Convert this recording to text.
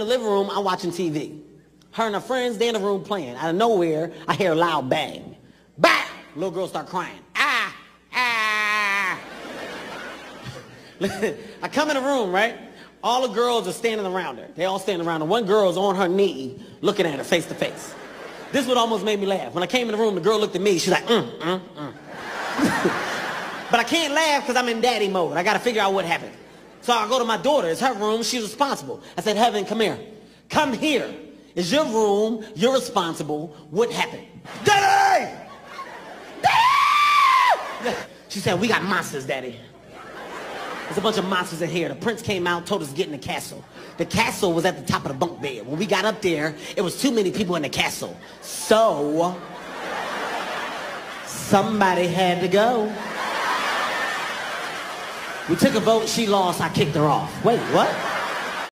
in the living room, I'm watching TV. Her and her friends, they in the room playing. Out of nowhere, I hear a loud bang. Bang! Little girl start crying. Ah! Ah! I come in the room, right? All the girls are standing around her. They all standing around her. One girl's on her knee looking at her face to face. This would almost made me laugh. When I came in the room, the girl looked at me. She's like, mm, mm, mm. but I can't laugh because I'm in daddy mode. I got to figure out what happened. So I go to my daughter. It's her room. She's responsible. I said, Heaven, come here. Come here. It's your room. You're responsible. What happened? Daddy! Daddy! She said, we got monsters, daddy. There's a bunch of monsters in here. The prince came out, told us to get in the castle. The castle was at the top of the bunk bed. When we got up there, it was too many people in the castle. So, somebody had to go. We took a vote, she lost, I kicked her off. Wait, what?